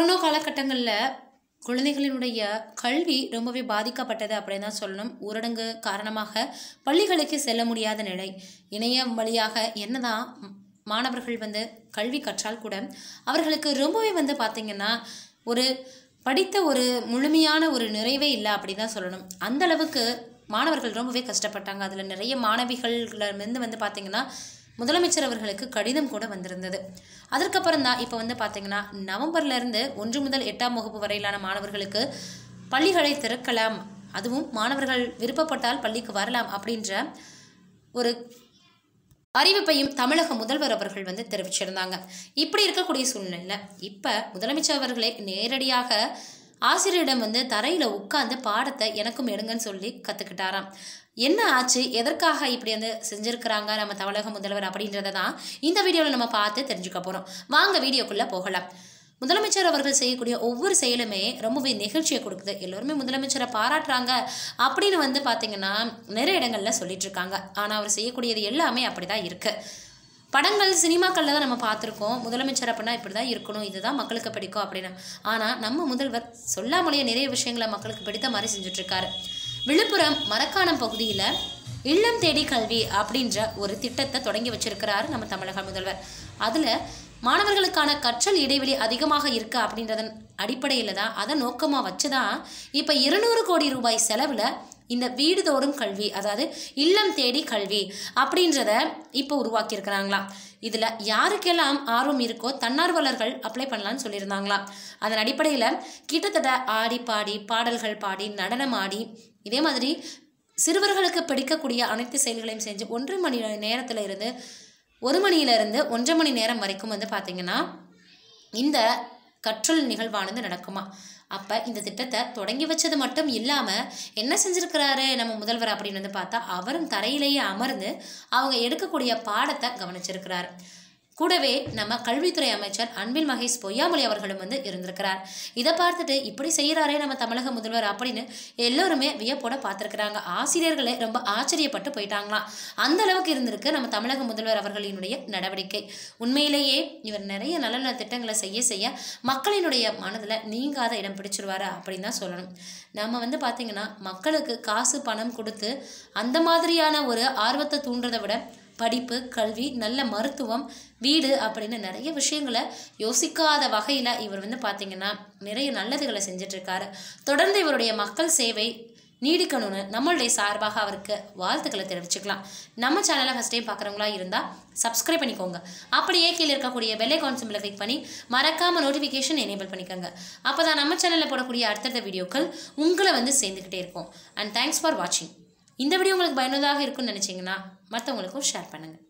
Corona காலகட்டங்களில் குழந்தைகளினுடைய கல்வி ரொம்பவே பாதிக்கப்பட்டது அப்படின்னு தான் சொல்லணும். ஊரடங்கு காரணமாக பள்ளிகளுக்கு செல்ல முடியாத நிலை. இணையம் வழியாக என்னதான் மாணவர்கள் வந்து கல்வி கற்றால் கூட அவர்களுக்கு ரொம்பவே வந்து பார்த்திங்கன்னா ஒரு படித்த ஒரு முழுமையான ஒரு நிறைவே இல்லை அப்படி தான் சொல்லணும். அந்த அளவுக்கு மாணவர்கள் ரொம்பவே கஷ்டப்பட்டாங்க. அதில் நிறைய மாணவிகள்லேருந்து வந்து பார்த்திங்கன்னா முதலமைச்சர் அவர்களுக்கு கடிதம் கூட வந்திருந்தது. அதற்கப்புறம் தான் இப்போ வந்து பார்த்தீங்கன்னா நவம்பர்ல இருந்து ஒன்று முதல் எட்டாம் வகுப்பு வரையிலான மாணவர்களுக்கு பள்ளிகளை திறக்கலாம். அதுவும் மாணவர்கள் விருப்பப்பட்டால் பள்ளிக்கு வரலாம் அப்படின்ற ஒரு அறிவிப்பையும் தமிழக முதல்வர் அவர்கள் வந்து தெரிவிச்சிருந்தாங்க. இப்படி இருக்கக்கூடிய சூழ்நிலையில் இப்போ முதலமைச்சர் அவர்களே நேரடியாக ஆசிரியரிடம் வந்து தரையில் உட்காந்து பாடத்தை எனக்கும் எடுங்கன்னு சொல்லி கற்றுக்கிட்டாராம் என்ன ஆச்சு? எதற்காக இப்படி வந்து செஞ்சுருக்கிறாங்க நம்ம தமிழக முதல்வர் அப்படின்றத தான் இந்த வீடியோவில் நம்ம பார்த்து தெரிஞ்சுக்க போகிறோம் வாங்க வீடியோக்குள்ளே போகலாம். முதலமைச்சர் அவர்கள் செய்யக்கூடிய ஒவ்வொரு செயலுமே ரொம்பவே நிகழ்ச்சியை கொடுக்குது. எல்லோருமே முதலமைச்சரை பாராட்டுறாங்க அப்படின்னு வந்து பார்த்தீங்கன்னா நிறைய இடங்களில் சொல்லிட்டு இருக்காங்க. ஆனால் அவர் செய்யக்கூடியது எல்லாமே அப்படி தான் இருக்குது படங்கள் சினிமாக்களில் தான் நம்ம பார்த்துருக்கோம். முதலமைச்சர் அப்படின்னா இப்படி தான் இருக்கணும். இதுதான் மக்களுக்கு பிடிக்கும் அப்படின்னு. ஆனால் நம்ம முதல்வர் சொல்லாமலேயே நிறைய விஷயங்களை மக்களுக்கு பிடித்த மாதிரி செஞ்சுட்ருக்காரு. விழுப்புரம் மரக்காணம் பகுதியில் இல்லம் தேடி கல்வி அப்படின்ற ஒரு திட்டத்தை தொடங்கி வச்சிருக்கிறாரு நம்ம தமிழக முதல்வர். அதில் மாணவர்களுக்கான கற்றல் இடைவெளி அதிகமாக இருக்கு அப்படின்றதன் அடிப்படையில் தான் அதை நோக்கமாக வச்சு தான் இப்போ இருநூறு கோடி ரூபாய் செலவில் இந்த வீடுதோறும் கல்வி அதாவது இல்லம் தேடி கல்வி அப்படின்றத இப்போ உருவாக்கியிருக்கிறாங்களாம் இதில் யாருக்கெல்லாம் ஆர்வம் இருக்கோ தன்னார்வலர்கள் அப்ளை பண்ணலான்னு சொல்லியிருந்தாங்களாம் அதன் அடிப்படையில் கிட்டத்தட்ட ஆடி பாடி பாடல்கள் பாடி நடனம் ஆடி இதே மாதிரி சிறுவர்களுக்கு பிடிக்கக்கூடிய அனைத்து செயல்களையும் செஞ்சு ஒன்றரை மணி நேரத்தில் இருந்து ஒரு மணியிலிருந்து ஒன்றரை மணி நேரம் வரைக்கும் வந்து பார்த்திங்கன்னா இந்த கற்றல் நிகழ்வானது நடக்குமா? அப்போ இந்த திட்டத்தை தொடங்கி வச்சது மட்டும் இல்லாமல் என்ன செஞ்சுருக்கிறாரு நம்ம முதல்வர் அப்படின்னு வந்து பார்த்தா அவரும் தரையிலேயே அமர்ந்து அவங்க எடுக்கக்கூடிய பாடத்தை கவனிச்சிருக்கிறார். கூடவே நம்ம கல்வித்துறை அமைச்சர் அன்பில் மகேஷ் பொய்யாமொழி அவர்களும் வந்து இருந்திருக்கிறார். இதை பார்த்துட்டு இப்படி செய்கிறாரே நம்ம தமிழக முதல்வர் அப்படின்னு எல்லோருமே வியப்போட பார்த்துருக்குறாங்க. ஆசிரியர்களே ரொம்ப ஆச்சரியப்பட்டு போயிட்டாங்களாம். அந்த அளவுக்கு இருந்திருக்கு நம்ம தமிழக முதல்வர் அவர்களினுடைய நடவடிக்கை. உண்மையிலேயே இவர் நிறைய நல்ல நல்ல திட்டங்களை செய்ய செய்ய மக்களினுடைய மனதில் நீங்காத இடம் பிடிச்சிருவாரு அப்படின்னு தான் சொல்லணும். நம்ம வந்து பார்த்திங்கன்னா மக்களுக்கு காசு பணம் கொடுத்து அந்த மாதிரியான ஒரு ஆர்வத்தை தூண்டுறதை விட படிப்பு கல்வி நல்ல மருத்துவம் வீடு அப்படின்னு நிறைய விஷயங்களை யோசிக்காத வகையில் இவர் வந்து பார்த்திங்கன்னா நிறைய நல்லதுகளை செஞ்சிட்ருக்காரு. தொடர்ந்து இவருடைய மக்கள் சேவை நீடிக்கணும்னு நம்மளுடைய சார்பாக அவருக்கு வாழ்த்துக்களை தெரிவிச்சுக்கலாம். நம்ம சேனலை ஃபஸ்ட் டைம் பார்க்குறவங்களா இருந்தால் சப்ஸ்கிரைப் பண்ணிக்கோங்க. அப்படியே கீழே இருக்கக்கூடிய பெல் ஐக்கான் சிம்பிளை கிளிக் பண்ணி மறக்காமல் நோட்டிஃபிகேஷன் எனேபிள் பண்ணிக்கோங்க. அப்போ தான் நம்ம சேனலில் போடக்கூடிய அடுத்தடுத்த வீடியோக்கள் உங்களை வந்து சேர்ந்துக்கிட்டே இருக்கும். அண்ட் தேங்க்ஸ் ஃபார் வாட்சிங் இந்த வீடியோ உங்களுக்கு பயனுள்ளதாக இருக்கும்னு நினச்சிங்கன்னா மற்றவங்களுக்கும் ஷேர் பண்ணுங்கள்